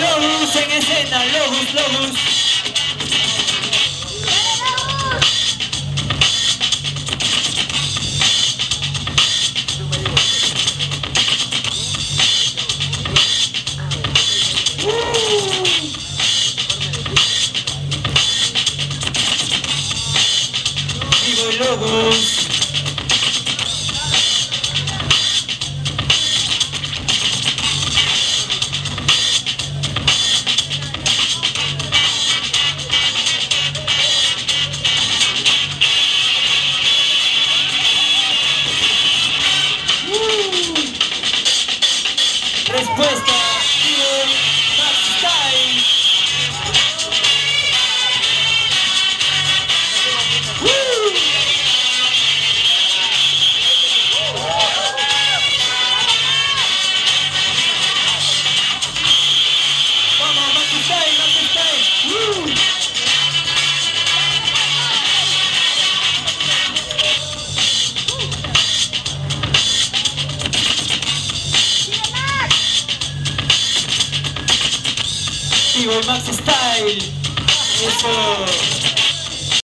Lobus en escena, Lobus, Lobus. Vivo Respuesta, Vivo Max Style. Eso.